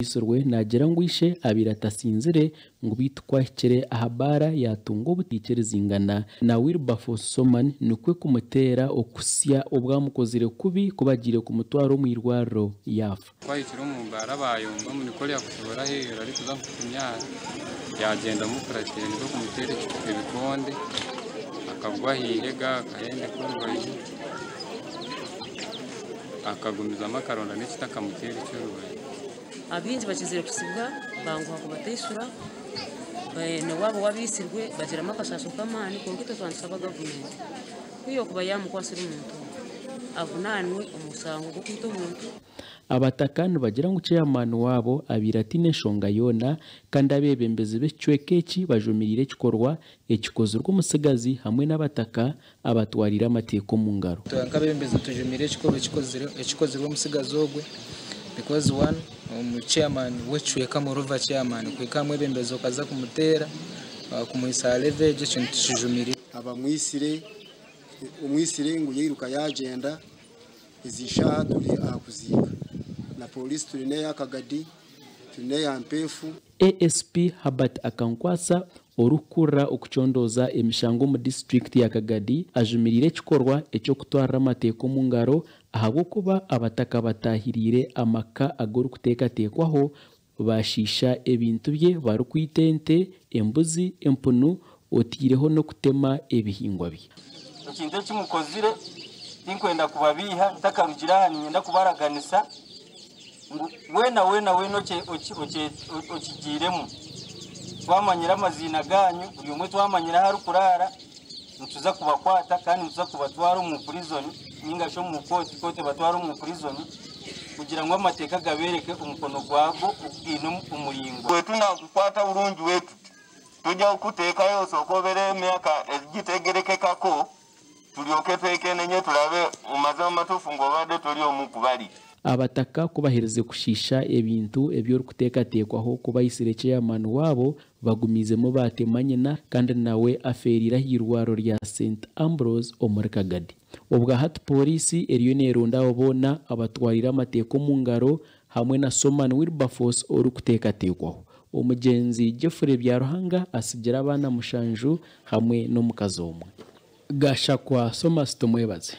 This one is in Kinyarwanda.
isorwe nagira ngo ishe abiri atasinzire ngo bitwakire ahabara yatunga obutikere zingana. Na wilberforce soman nikwe kumutera okusya obwamukozire kubi kubagire ku mutwaro mu irwariro yafa twahitira mu bara bayumva munikore yakushobora hera ariko uza kunyara. Yagenda mukuratira niko kumutera ibikonde akagwa hirega akayende k'urubayi akagumizamo akaronda n'ikiti akamutera abinji bakizire kusibwa banguha kubatishura newabo wabisirwe bagiramo akashasho k'amani konka ito twandisaba gavumenti. Kwiyo kuba yamukwasira omuntu avunanwe omusango gw'okwita omuntu abatakani bagira ngu chairman wabo abira ati n'enshonga yoona kandi abebembezi b'ekicweka eki bajumirire ekikorwa ekikozirwe omusigazi hamwe n'abataka abatwarire amateeka omu ngaro. Nk'abebembezi tujumire ekikorwa ekikozirwe omusigazi ogwe because one omuchairman w'ekicweka kama ruva chairman kwikamu ebyembezo kaza kumutera uh, kumwisa je egyo ekintu kijumire abamwisire omwisire ngu yairuka yagenda ezishaa turi aha na polisi turine ya kagadi turine ya mpefu asp Habat akankwasa orukurra okucondoza emishango omu disitulikiti ya kagadi ajumirire ekikorwa eky'okutwarira amateeka omu ngaro ahabw'okuba abataka batahiriire amaka ag'orikuteekateekwaho bashiisha ebintu bye barikwita ente embuzi empunu otiireho n'okutema ebihingwa bye. Ekintu ekimukozire tinkwenda kubabiiha ntakarugira aha ninyenda kubaraganisa ngu weena weena weena okigiremu twamanyire amaziina ganyu buri omwe twamanyire aho arikuraara nituza kubakwata kandi nituza kubatwara omu purizoni ningashi omu kooti kooti batwara omu purizoni kugira ngu amateeka gabereke omukono gwago ogwine omuringo wetu nagukwata burungi wetu tujja kuteekayo osooka obere emyaka egitegerekekako tulyoke twekenenye tulabe omaze amatuufu ng'obadde toli omu kubali abataka kubahereze kushisha ebintu ebyorikuteekateekwaho kubayisire chairman waabo bagumizemu batemanyina kandi nawe aferire aha irwaro rya st ambrose omuri kagadi. Obwa hati polisi eriyo neeronda abo boona abatwarire amateeka omu ngaro hamwe na soman wilberforce orikuteekateekwaho omugyenzi jeffrey byaruhanga asigira abaana mushanju hamwe n'omukazi omwe. Gashakwa somas tumwebaze.